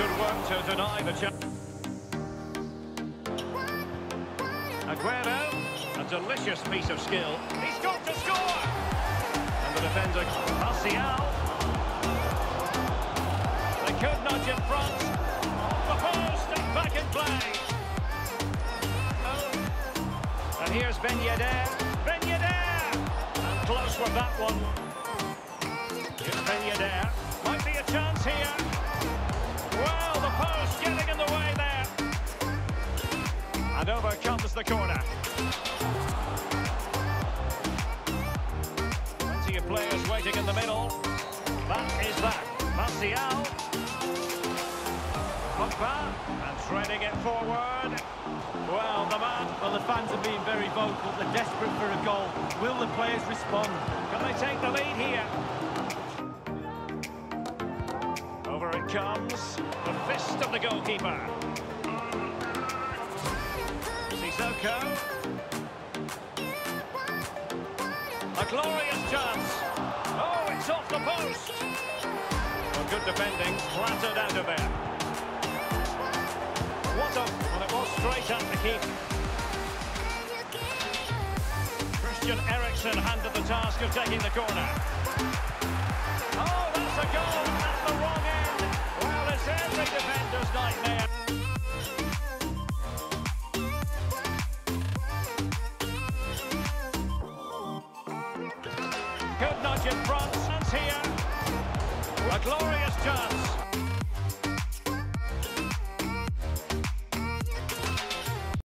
Good work to deny the chance. Aguero, a delicious piece of skill. He's got to score! And the defender, Martial. They could nudge in front. The post and back in play. Oh. And here's Ben Yedder. Ben Yedder! And close with that one. Here's Ben Yedder. Over comes the corner. Plenty of players waiting in the middle. That is that. Martial. Pogba. And threading it forward. Well, the man. Well, the fans are being very vocal. They're desperate for a goal. Will the players respond? Can they take the lead here? Over it comes. The fist of the goalkeeper. A glorious chance. Oh, it's off the post. Well, good defending, flattered out of there. What a... Well, it was straight at the keep. Christian Eriksen handed the task of taking the corner. Good nudge in front. Here. A glorious chance.